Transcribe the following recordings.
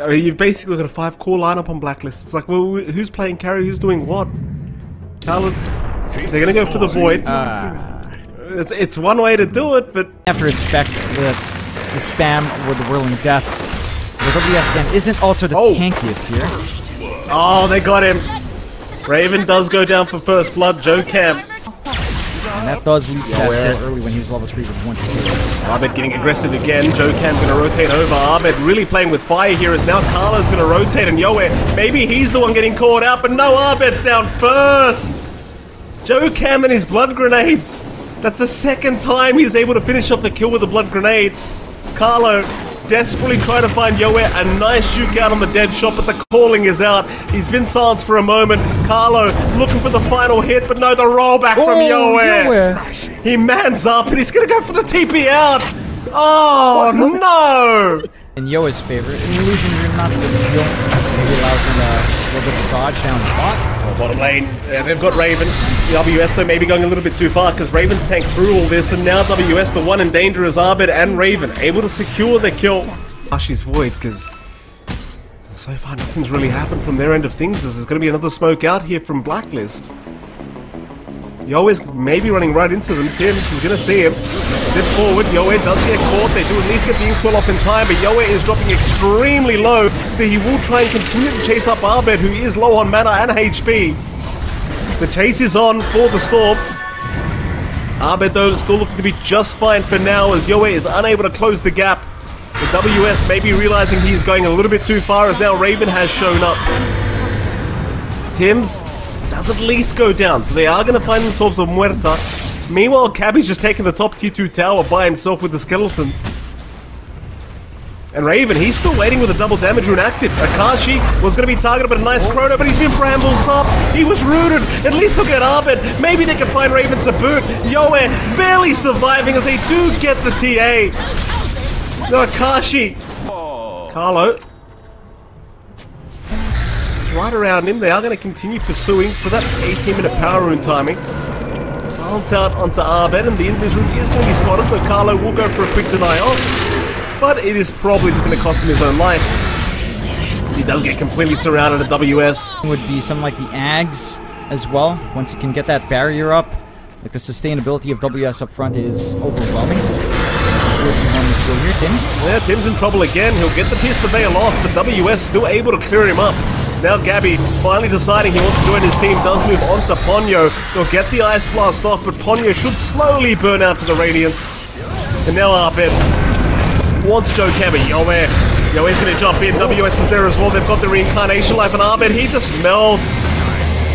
I mean, you've basically got a five core lineup on Blacklist. It's like, well, who's playing carry? Who's doing what? Talon. They're gonna go for the void. Ah. It's, it's one way to do it, but have to respect the, the spam with the whirling death. The WS again isn't also the Oh. tankiest here. oh, they got him. Raven does go down for first blood. Jhocam. And that does lead to that where- early when he was level 3 with 1 to 2. Getting aggressive again. Jhocam gonna rotate over. Abed really playing with fire here as now Carlo's gonna rotate and Yoe. Maybe he's the one getting caught out, but no, Abed's down first. Jhocam and his blood grenades. That's the second time he's able to finish off the kill with a blood grenade. It's Carlo desperately trying to find Yoe. A nice juke out on the dead shot, but the calling is out. He's been silenced for a moment. Carlo looking for the final hit, but no, the rollback from Oh, Yoe. Yoe. He mans up and he's gonna go for the TP out. Oh no! In Yoe's favor, an illusion dream not for the steal. Maybe allows him a little bit of dodge down the bot. Bottom lane, uh, they've got Raven. WS though maybe going a little bit too far because Raven's tanked through all this, and now WS the one in danger is Abed and Raven able to secure the kill. Ashi's void because so far nothing's really happened from their end of things. As there's going to be another smoke out here from Blacklist. Yoe is maybe running right into them. Tim's is going to see him. Zip forward. Yoe does get caught. They do at least get the Inkswell off in time, but Yoe is dropping extremely low, so he will try and continue to chase up Abed, who is low on mana and HP. The chase is on for the Storm. Abed, though, still looking to be just fine for now as Yoe is unable to close the gap. The WS may be realizing he's going a little bit too far as now Raven has shown up. Tim's does at least go down, so they are going to find themselves a Muerta. Meanwhile, Gabbi's just taking the top tier 2 tower by himself with the skeletons. And Raven, he's still waiting with a double damage rune active. Akashi was going to be targeted by a nice chrono, but he's been brambled up. He was rooted. At least they'll get Abed. Maybe they can find Raven to boot. Yoe barely surviving as they do get the TA. Akashi. Carlo. Right around him. They are going to continue pursuing for that 18 minute power rune timing. Silence out onto Abed, and the invis is going to be spotted, though Carlo will go for a quick deny off but it is probably just going to cost him his own life. He does get completely surrounded at WS. Would be something like the Ags as well. Once you can get that barrier up, like the sustainability of WS up front is overwhelming. Here, Tims. Yeah, Tim's in trouble again. He'll get the Pierce the Veil off, but WS still able to clear him up. Now Gabbi finally deciding he wants to join his team does move on to Ponyo. He'll get the Ice Blast off, but Ponyo should slowly burn out to the Radiance. And now Abed wants Joe Cabby. Yoe. Eh? Yoe's gonna jump in. WS is there as well. They've got the reincarnation life, and Abed, he just melts.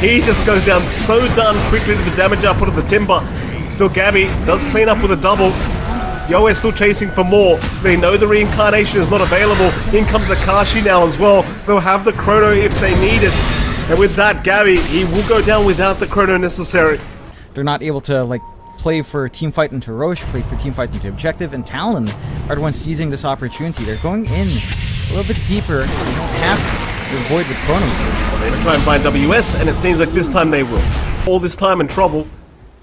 He just goes down so done quickly to the damage output of the timber. Still Gabbi does clean up with a double. Yoe is still chasing for more. They know the reincarnation is not available. In comes Akashi now as well. They'll have the chrono if they need it. And with that, Gabbi, he will go down without the chrono necessary. They're not able to like play for team fight into Rosh, play for team fight into Objective, and Talon are the ones seizing this opportunity. They're going in a little bit deeper. They don't have to avoid with Chrono. They're going to try and find WS, and it seems like this time they will. All this time in trouble,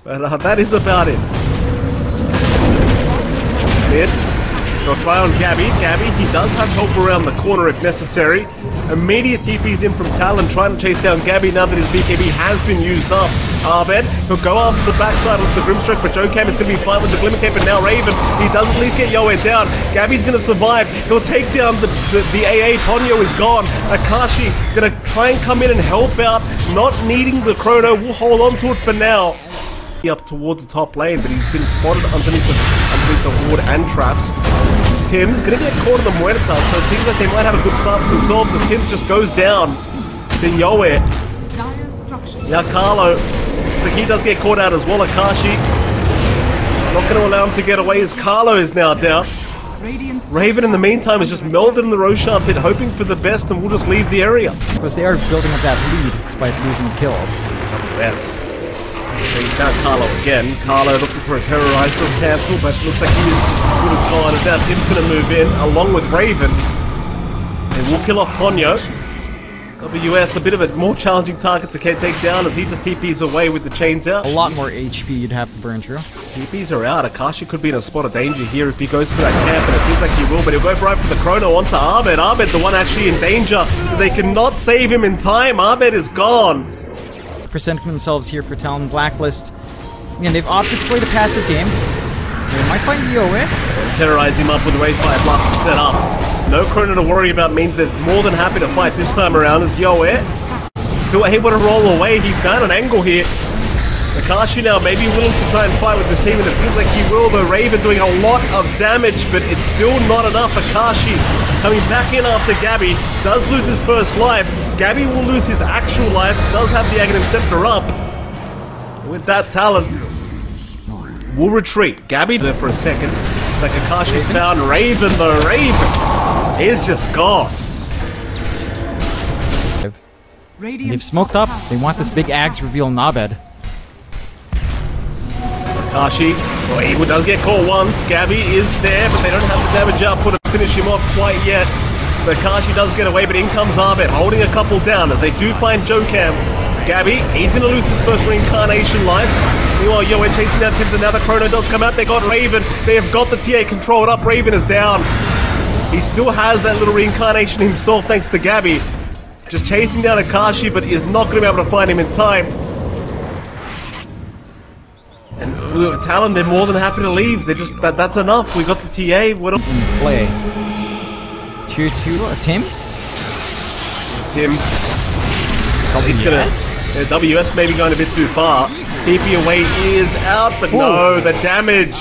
but uh, that is about it. Mid. They'll try on Gabbi. Gabbi, he does have help around the corner if necessary. Immediate TP's in from Talon trying to chase down Gabbi now that his BKB has been used up. Abed, he'll go after the backside with the Grimstroke, but Jhocam is going to be fine with the Glimmer Cape, but now Raven, he does at least get Yoe down. Gabbi's going to survive. He'll take down the, the, the AA. Ponyo is gone. Akashi going to try and come in and help out, not needing the chrono. We'll hold on to it for now up towards the top lane, but he's been spotted underneath the, underneath the ward and traps. Tim's gonna get caught in the Muerta, so it seems like they might have a good start for themselves as Tim's just goes down to Yoe. Now Carlo, so he does get caught out as well. Akashi not gonna allow him to get away as Carlo is now down. Raven in the meantime is just melded in the Roshan pit, hoping for the best, and will just leave the area. Because they are building up that lead despite losing kills. Yes. Brings down Carlo again. Carlo looking for a terrorize does cancel, but looks like he is as good as gone. As now Tim's going to move in along with Raven. They will kill off Ponyo. WS a bit of a more challenging target to take down as he just TPs away with the chains out. A lot more HP you'd have to burn through. TPs are out. Akashi could be in a spot of danger here if he goes for that camp, and it seems like he will, but he'll go right for the chrono onto Abed. Abed, the one actually in danger. They cannot save him in time. Abed is gone. Present themselves here for Talon Blacklist. And they've opted to play the passive game. They might find Yoe. Eh? Terrorize him up with Rage Fire Blast set up. No chrono to worry about means they're more than happy to fight this time around as Yoe. Eh? Still able to roll away. He found an angle here. Akashi now maybe willing to try and fight with this team, and it seems like he will, though Raven doing a lot of damage, but it's still not enough. Akashi coming back in after Gabbi, does lose his first life. Gabbi will lose his actual life, does have the Aghanim Scepter up. With that talent, will retreat. Gabbi there for a second. It's like Akashi's found Raven, though. Raven is just gone. Radiant They've smoked up. They want this big Ags reveal in Abed. Akashi, well, he does get caught once. Gabbi is there, but they don't have the damage output to finish him off quite yet. So Akashi does get away, but in comes Abed, holding a couple down as they do find Jhocam. Gabbi, he's going to lose his first reincarnation life. Meanwhile, Yoe chasing down Tims, and now the chrono does come out. They got Raven. They have got the TA controlled up. Raven is down. He still has that little reincarnation himself, thanks to Gabbi. Just chasing down Akashi, but is not going to be able to find him in time. And uh, Talon, they're more than happy to leave. They're just that that's enough. We got the TA. What else? Play. Tier 2 attempts. Tim's. He's gonna. Yes. Uh, WS maybe going a bit too far. TP away is out, but no, the damage.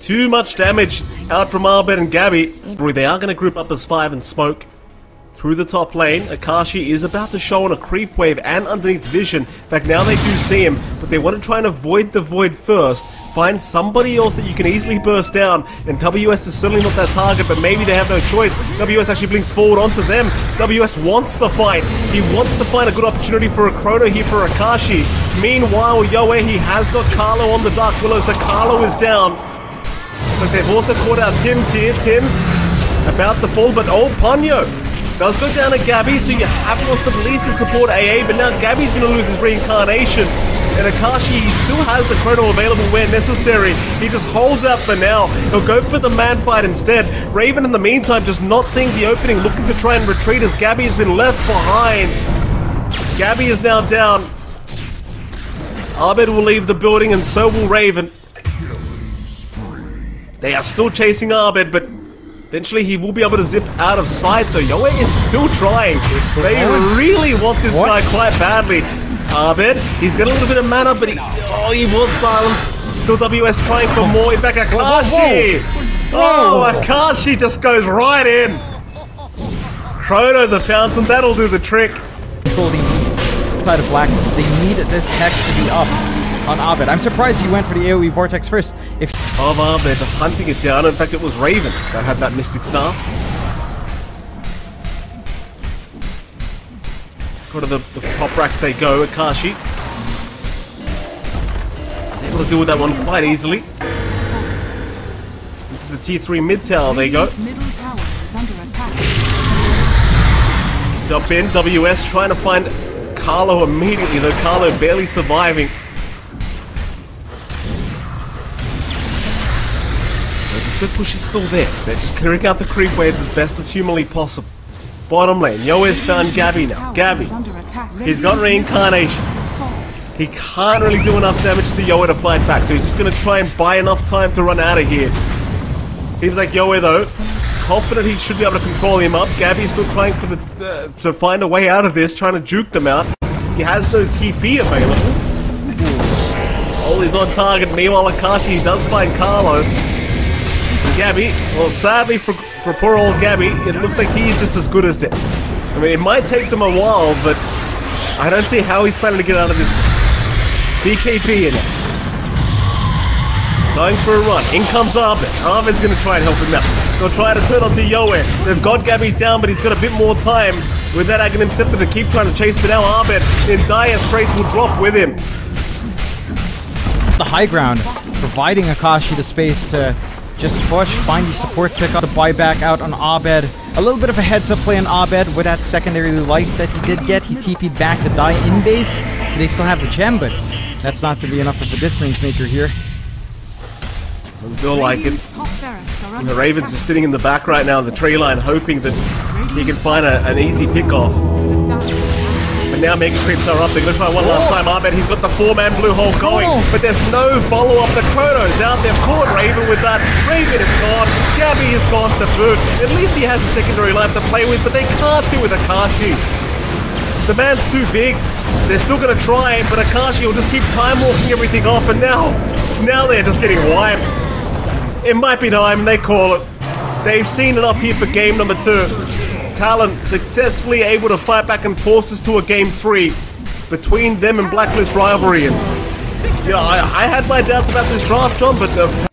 Too much damage out from Abed and Gabbi. They are going to group up as five and smoke. Through the top lane, Akashi is about to show on a creep wave and underneath vision. In fact, now they do see him, but they want to try and avoid the void first. Find somebody else that you can easily burst down, and WS is certainly not that target, but maybe they have no choice. WS actually blinks forward onto them. WS wants the fight. He wants to find a good opportunity for a Chrono here for Akashi. Meanwhile, Yoe, he has got Carlo on the Dark Willow, so Carlo is down. But they've also caught out Tim's here. Tim's about to fall, but oh, Ponyo does go down to Gabbi, so you have lost the least to support AA, but now Gabbi's going to lose his reincarnation. And Akashi, he still has the chrono available where necessary. He just holds out for now. He'll go for the man fight instead. Raven, in the meantime, just not seeing the opening, looking to try and retreat as Gabbi has been left behind. Gabbi is now down. Abed will leave the building, and so will Raven. They are still chasing Abed, but eventually he will be able to zip out of sight though. Yoe is still trying. They really want this What? guy quite badly. Abed, he's got a little bit of mana, but he, oh, he was silenced. Still WS trying for more. In fact, Akashi. Oh. Akashi just goes right in. Chrono the fountain, that'll do the trick. They need. Of Blackness. They need this Hex to be up on Abed. I'm surprised he went for the AoE Vortex first. If Of Abed hunting it down. In fact, it was Raven that had that Mystic Staff. Go to the, the top racks they go. Akashi is able to deal with that one quite easily. Into the T3 mid tower they go. Radiant's middle under attack. Jump in, WS trying to find Carlo immediately, though Carlo barely surviving. The push is still there. They're just clearing out the creep waves as best as humanly possible. Bottom lane, Yoe's found Gabbi now. Gabbi. is under attack. He's got reincarnation. He can't really do enough damage to Yoe to fight back, so he's just gonna try and buy enough time to run out of here. Seems like Yoe though, confident he should be able to control him up. Gabbi's still trying for the uh, to find a way out of this, trying to juke them out. He has no TP available. All is on target. Meanwhile, Akashi does find Carlo. Gabbi, well, sadly for for poor old Gabbi, it looks like he's just as good as dead. I mean, it might take them a while, but I don't see how he's planning to get out of this BKB in it. Going for a run. In comes Abed. Abed's going to try and help him out. They'll try to turn onto Yoe. They've got Gabbi down, but he's got a bit more time with that Aghanim Scepter to keep trying to chase. But now Abed in dire straits will drop with him. the high ground, providing Akashi the space to Just push, find the support pick up the buyback out on Abed. A little bit of a heads up play on Abed with that secondary life that he did get. He TP'd back to die in base, so they still have the gem, but that's not going to be enough of a difference maker here. I feel like it. Are The Ravens just sitting in the back right now the tree line, hoping that he can find a, an easy pick-off. But now Mega Creeps are up. They're going to try one last oh. time. Ahmed, he's got the four-man blue hole going. Oh. But there's no follow-up. The Chrono's out there. Caught Raven with that. Raven is gone. Gabbi has gone to boot. At least he has a secondary life to play with, but they can't do with Akashi. The man's too big. They're still going to try, but Akashi will just keep time walking everything off. And now, now they're just getting wiped. It might be time they call it. They've seen enough here for game number two. Talon successfully able to fight back and force us to a game three between them and Blacklist rivalry. And yeah, I, I had my doubts about this draft, John, but uh,